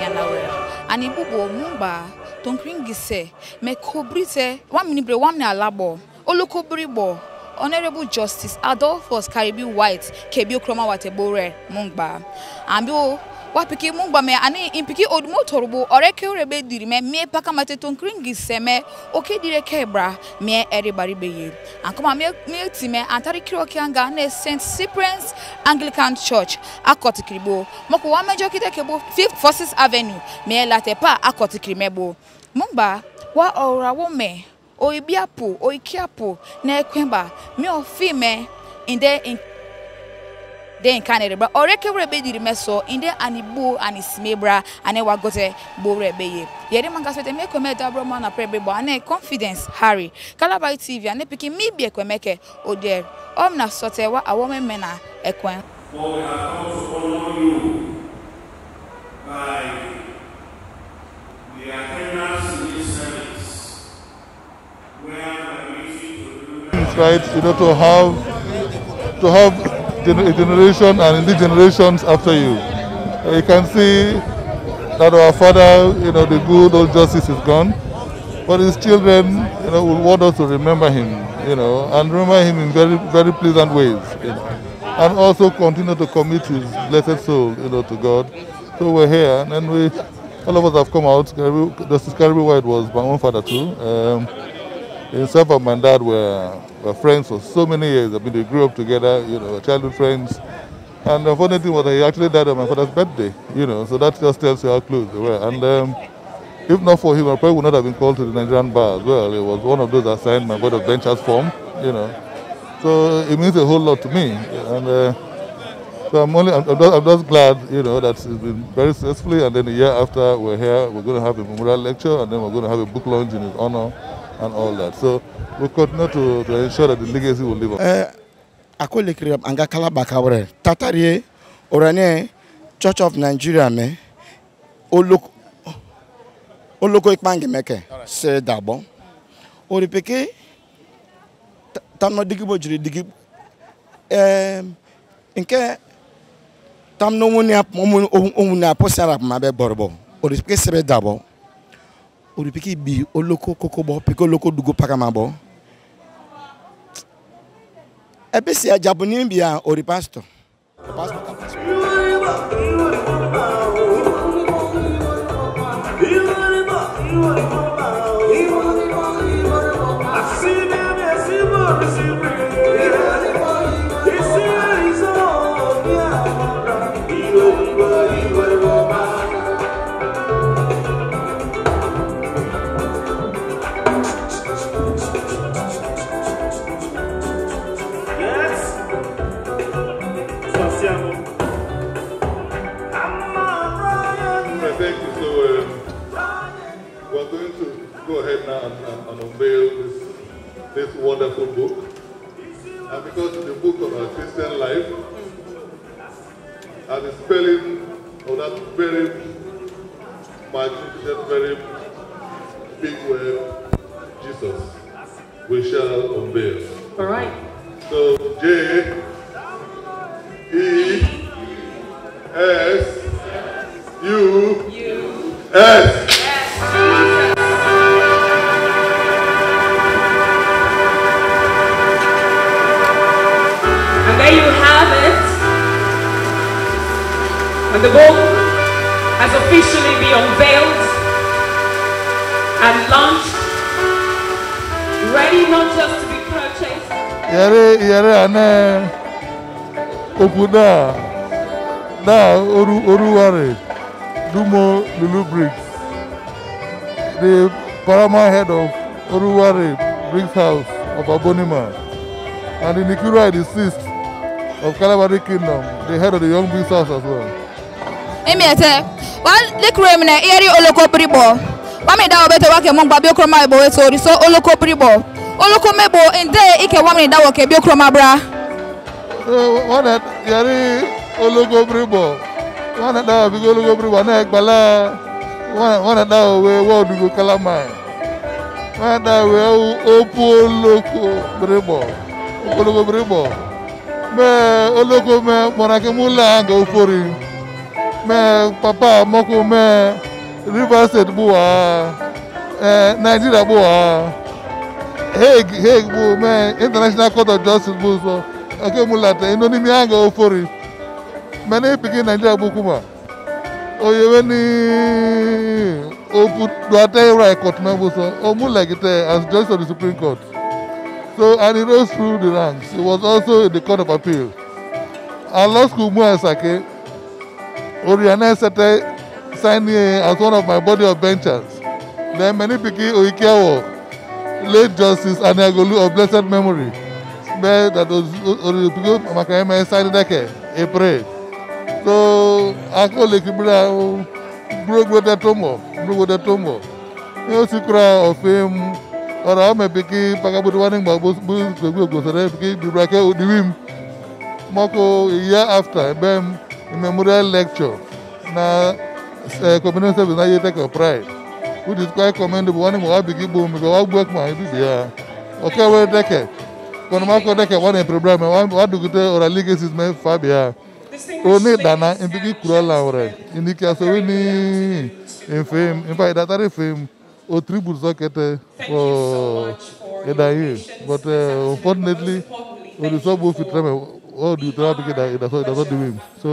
ya na wera ani bubo mumba tonkringise me kobrite wamini bre wamini alabo olokobri bo Honorable Justice Adolphus Karibi White Kebi Okroma Watebore Mungba. Ambi wapiki mungba me ani impiki odmo torbo oreke orebe diri me me paka mate tonkringi se me oke dire kebra me everybody beye. Ankoma me me ti me antari kiro kianga na st cyprian's anglican church akotikiribo moko wa mejo kite kebo fifth forces avenue me latepa akotikirimebo mungba wa ora wo me oibiapo oikiapo na ekwemba me ofi me inde in den ka ne de bra ɔreke wura bɛ diri mɛ so inde ani bu ani sime bra ane gote bo wura bɛ ye yɛde man kasɛ tɛmɛ kɔmɛ da bro ma na pɛ ane confidence harry calabar tv ane pikin mi bi ɛkɔmɛ kɛ o deɛ ɔm na sɔtɛ wa awɔ mɛ mɛ na for we are come to honour you by the attendance in this service where we need to do. try you know, to have to have. A generation and the generations after you. Uh, You can see that our father, you know, the good old justice is gone, but his children, you know, will want us to remember him, you know, and remember him in very, very pleasant ways, you know, and also continue to commit his blessed soul, you know, to God. So we're here, and we, all of us have come out. Justice Karibi-Whyte was my own father too. Um, himself and my dad were, were friends for so many years. I mean, they grew up together, you know, childhood friends. And the funny thing was he actually died on my father's birthday, you know, so that just tells you how close they were. And um, if not for him, I probably would not have been called to the Nigerian bar as well. He was one of those that signed my body of benchers form, you know. So it means a whole lot to me. And uh, so I'm only, I'm, I'm, just, I'm just glad, you know, that it's been very successfully. And then a year after we're here, we're going to have a memorial lecture, and then we're going to have a book launch in his honor, and all that. So we continue to, to ensure that the legacy will live on. Eh, akolekere anga kalaba kawre tatarie orane church of nigeria me oloko oloko ikpangi meke se dabo oripeke tamno digibo jiri digi em nke tamno woni ap woni aposara ma be borbo oripeke sebe dabo uri piki bi oloko koko bo piki oloko dugo pakama bo. Ebe si ajabuni bi ori pastor pastor. Wonderful book. And because it's the book of our Christian life, and the spelling of that very magnificent, very big word, Jesus, we shall unveil. All right. So J E S U S. And the book has officially been unveiled and launched, ready not just to be purchased, yẹrẹ yẹrẹ anẹ opuda da oru oruware dumo lulu bricks. The paramount head of oruware bricks house of abonima. And the nikura the sixth of calabari kingdom the head of the young bricks house as well emiete likrem na eri olokopribo wami da obeto wake mongba biokroma so oloko riso Oloko mebo inde ike wami da woke biokroma bra. Eh, wana yari oloko olokopribo wana da obigo olokopribo na egbala wana da owe wodugo kalama. Wana da owe opu olokopribo olokopribo me oloko me monake mula anga ofori mẹ papa mọko mẹ. Rivers State bụ ha eh, Nigeria bụ ha Hague Hague bụ mee International Court of Justice bụ so ake mulata ino n'ime ha ga ofori mana epike Nigeria bụ kuma oyewe ni opu duate right court na bụ so omulagite as judge of the Supreme Court. So and he rose through the ranks. He was also in the Court of Appeal. And law school mu Asake Oriana started signing as one of my body of benchers. Then Menipiki Oikewo, late Justice Aniagolu of blessed memory, bẹ́ẹ̀ that Oripiko Makayama Sanidake, a April. So, Akole Kibra gbogbo tẹ tó mọ̀ gbogbo tẹ tó mọ̀ ní ó sì kura ọ̀fẹ́ mu ọ̀rọ̀ àwọn mẹ̀pẹ̀kì pakabodo wa ní gbà gbogbo gbogbo sọ̀rọ̀ ẹ̀pẹ̀kì bìbìrà kẹ́ òdiwìm mọ́kò year after bẹ́ẹ̀ memorial lecture Now, uh, eh, community service na Yetek of Pride, which is quite commendable. One more big boom because I work my idea. Okay, well, Deke. Kono mako Deke, one program, one do good or a legacy is man Fabia. Only Dana in big Kurala or in the Casawini in fame, in fact, that are fame or tribute socket for But uh, unfortunately, we resolve both with all the tẹ́lẹ̀ pikin ìdá ìdásọ́ ìdásọ́ di wim so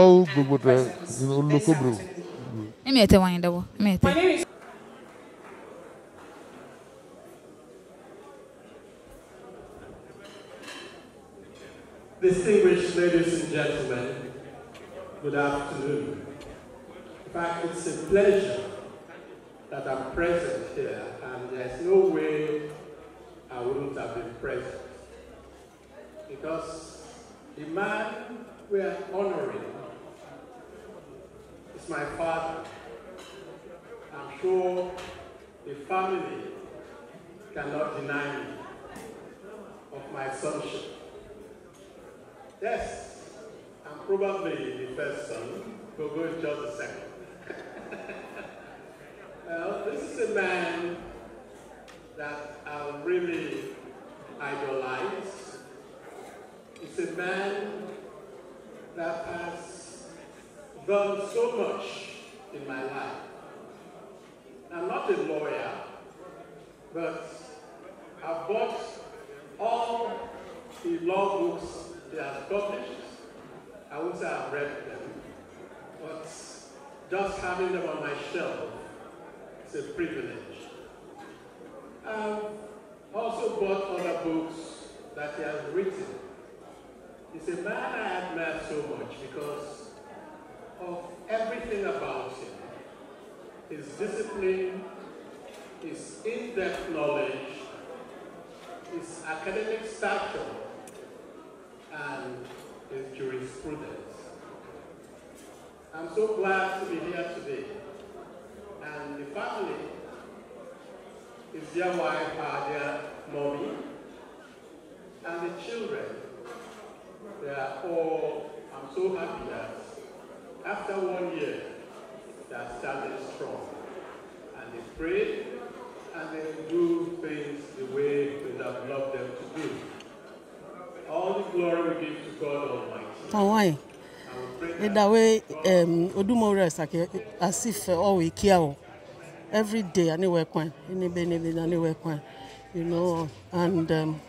all gbogbo tẹ olùkóbro. Emi ete wani dabo. Emi ete. My name is Distinguished ladies and gentlemen, good afternoon. In fact, it's a pleasure that I'm present here, and there's no way I wouldn't have been present. Because the man we are honoring is my father. I'm sure the family cannot deny me of my sonship. Yes, I'm probably the first son. We'll go just a second. well, this is a man that I really idolize. It's a man that has done so much in my life. I'm not a lawyer, but I've bought all the law books he has published. I would say I've read them, but just having them on my shelf is a privilege. I've also bought other books that he has written. He's a man I admire so much because of everything about him. His discipline, his in-depth knowledge, his academic stature, and his jurisprudence. I'm so glad to be here today. And the family is their wife, uh, their mommy, and the children. They are all, I'm so happy that after one year, they are standing strong. And they pray and they do things the way we have loved them to do. All the glory we give to God Almighty. Tawai. I will pray that Idawe um Odumore Sake as if all we care. Every day anywhere. Anywhere anywhere anywhere. You know and um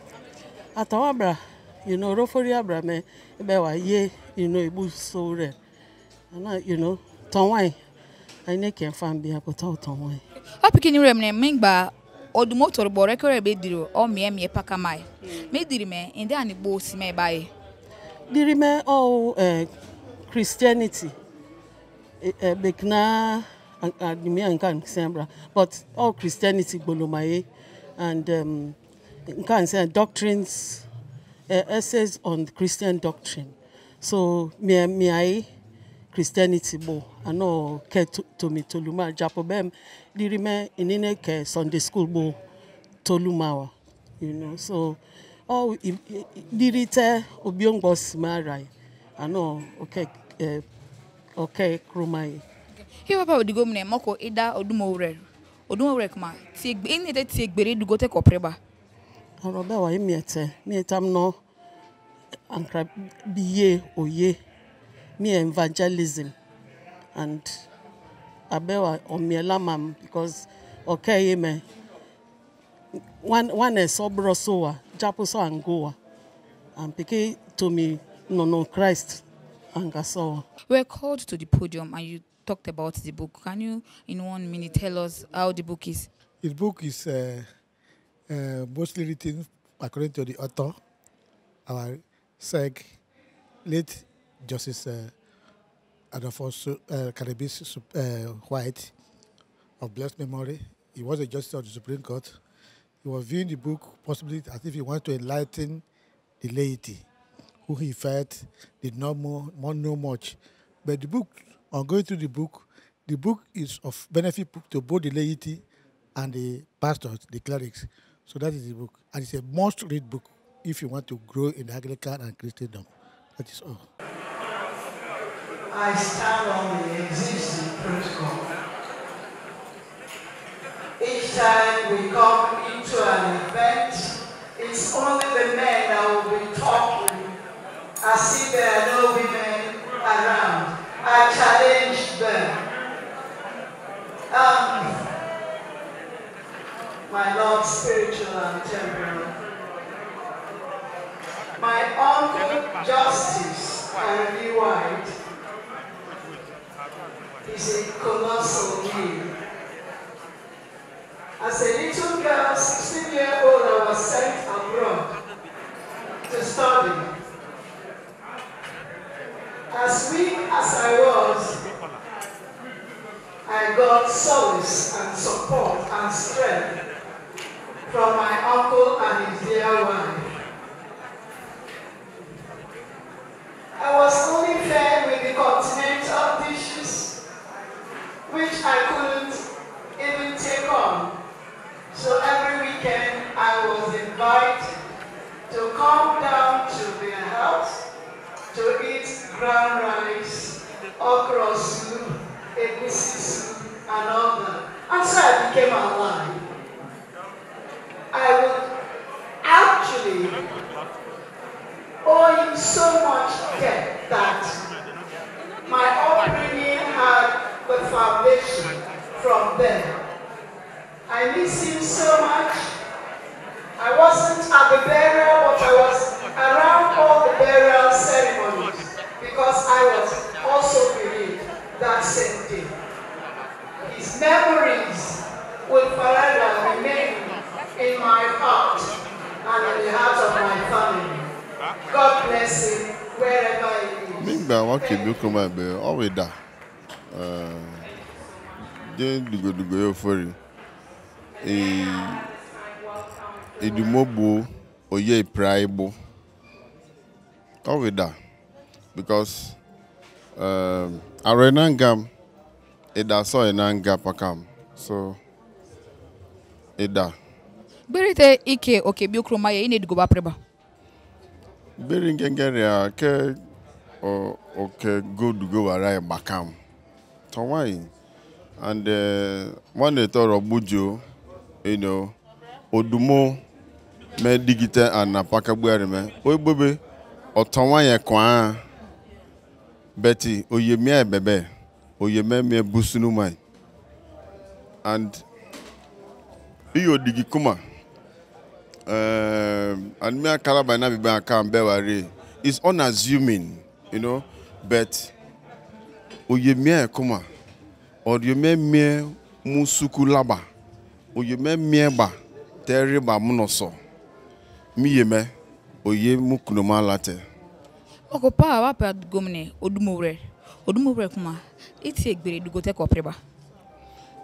atawabra you know roforia brame ibewa ye you know igbu so re. Na you know tonwai anyị na-eke mfa mbịa pụta ụtọ nwanyị ọ pikini rem na mme mgba ọdụm otoro gbọrọ ekere ebe dịrị ọ mie mie paka mai ma ediri me ndị anyị gboo si me ebe anyị dịrị me ọ christianity. Bekna adịmịa nke nsembra but all christianity gbolomaye eh, and um, nke nse doctrines uh, essays on Christian doctrine. So me me I Christianity bo ano ke to mi toluma japobem dirime inine ke Sunday school bo toluma wa you know. So oh, dirite obiongbo simarai ano okay eh, okay kromai. Hi papa odigo mne moko ida odumowre odumowre kuma ti ene te ti gbere dugo te kopreba ọ̀rọ̀ bẹ́ẹ̀ wà yí mi ẹ̀tẹ̀ mi ẹ̀ta mi nọ ankara bi yé òye mi ẹ̀ evangelism and abewa omiela mam because okay me one one is sobro soa japo so angoa and piki to me no no Christ angasoa. We're called to the podium and you talked about the book. Can you, in one minute, tell us how the book is? the book is uh, uh, mostly written according to the author, our SEG, late Justice uh, Adolfo uh, Caribis uh, White of blessed memory. He was a justice of the Supreme Court. He was viewing the book possibly as if he wanted to enlighten the laity, who he felt did not more know much. But the book, on going through the book, the book is of benefit to both the laity and the pastors, the clerics. So that is the book. And it's a must-read book if you want to grow in Anglican and Christendom. That is all. I stand on the existing protocol. Each time we come into an event, it's only the men that will be talking as if there are no women around. I challenge them. Um, my Lord, spiritual and temporal. My uncle Justice, Karibi-Whyte, is a colossal year. As a little girl, 16 year old, I was sent abroad to study. As weak as I was, I got solace and support and strength from my uncle and his dear wife. I was only fed with the continental dishes, which I couldn't even take on. So every weekend I was invited to come down to their house to eat ground rice, okra soup, egusi soup, and all that. And so I became alive. I would actually owe him so much debt that my upbringing had the foundation from them. I miss him so much. I wasn't at the burial, God bless him wherever he is. Nígbà wọn kì í dúkùn máa bẹ̀ ọ̀wé dà jẹ́ dùgbòdùgbò yóò fọ́rí ìdùmọ̀bù oyè ìpìráìbù ọ̀wé dà because um, àrò iná ngam ìdásọ̀ iná ngam pakam so ìdá. gbèrè tẹ ike òkè bí okùnrin máa yẹ yìí ní ìdìgbò bá pẹ́rẹ́ bá. beri ngengere a ke o oke gold go wara e makam. Tawai. And eh, one uh, toro bujo you know odumo me digite and apaka gbere me. O gbebe otanwa ye kwa. Beti oyemi e bebe. Oyemi me busunu mai. And iyo digi kuma. Um, Alimia Calabar na Biban Akam Bewari is unassuming, you know, but Oyemia e Kuma or Oyemia Musukulaba Oyemia Ba Teriba Munoso Miyeme Oyemukunoma Latte. Okopa wapa gomne odumure odumure kuma iti egbere dugote kopreba.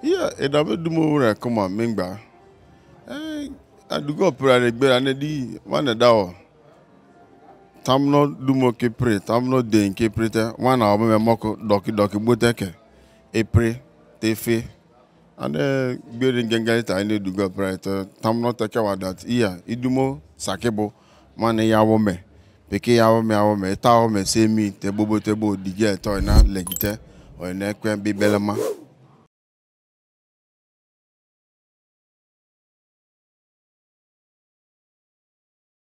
Yeah, edabe dumure kuma mengba. Eh, adugo prayer dey gbera ne di wane da hɔ tam no dumo ke pray tam no den ke pray tɛ wane a ɔmɛmɛ mɔko dɔki dɔki gbo tɛ kɛ epre tefe ane gbere gɛngɛli ta ne dugo prayer tɛ tam no tɛ kɛ wa dat iya idumo sakibo wane ya wɔ mɛ peke ya wɔ mɛ awɔ mɛ eta wɔ mɛ se mi tɛ bobo tɛ bo digi ɛtɔ ina lɛgitɛ ɔyina ɛkɔɛ bi bɛlɛma.